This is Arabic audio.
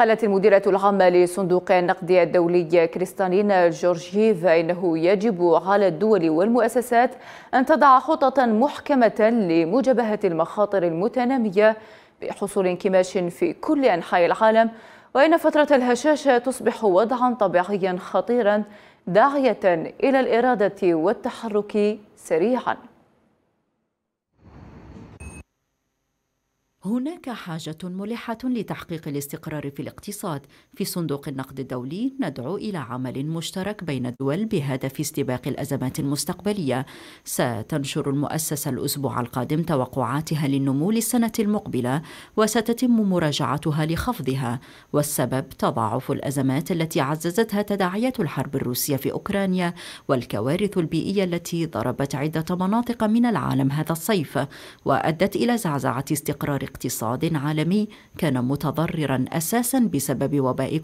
قالت المديرة العامة لصندوق النقد الدولي كريستالينا جورجييفا إنه يجب على الدول والمؤسسات أن تضع خططا محكمة لمجابهة المخاطر المتنامية بحصول انكماش في كل أنحاء العالم وإن فترة الهشاشة تصبح وضعا طبيعيا خطيرا داعية إلى الإرادة والتحرك سريعا. هناك حاجة ملحة لتحقيق الاستقرار في الاقتصاد. في صندوق النقد الدولي ندعو إلى عمل مشترك بين الدول بهدف استباق الأزمات المستقبلية. ستنشر المؤسسة الأسبوع القادم توقعاتها للنمو للسنة المقبلة وستتم مراجعتها لخفضها. والسبب تضاعف الأزمات التي عززتها تداعيات الحرب الروسية في أوكرانيا والكوارث البيئية التي ضربت عدة مناطق من العالم هذا الصيف وأدت إلى زعزعة استقرار اقتصاد عالمي كان متضررا أساسا بسبب وباء